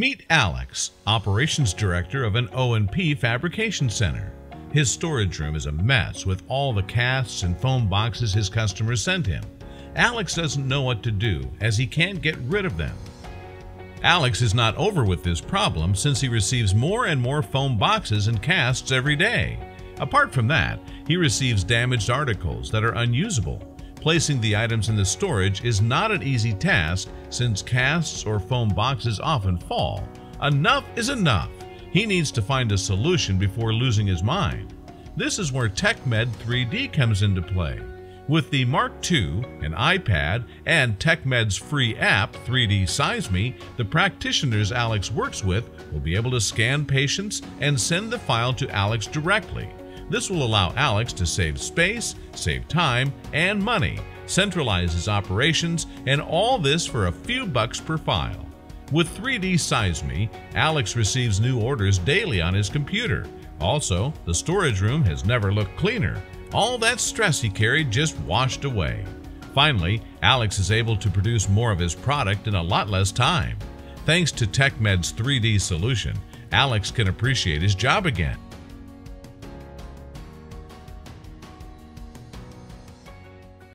Meet Alex, Operations Director of an O&P fabrication center. His storage room is a mess with all the casts and foam boxes his customers sent him. Alex doesn't know what to do as he can't get rid of them. Alex is not over with this problem since he receives more and more foam boxes and casts every day. Apart from that, he receives damaged articles that are unusable. Placing the items in the storage is not an easy task since casts or foam boxes often fall. Enough is enough. He needs to find a solution before losing his mind. This is where TechMed 3D comes into play. With the Mark II, an iPad, and TechMed's free app, 3DsizeMe, the practitioners Alex works with will be able to scan patients and send the file to Alex directly. This will allow Alex to save space, save time, and money, centralize his operations, and all this for a few bucks per file. With 3DsizeMe, Alex receives new orders daily on his computer. Also, the storage room has never looked cleaner. All that stress he carried just washed away. Finally, Alex is able to produce more of his product in a lot less time. Thanks to TechMed's 3D solution, Alex can appreciate his job again.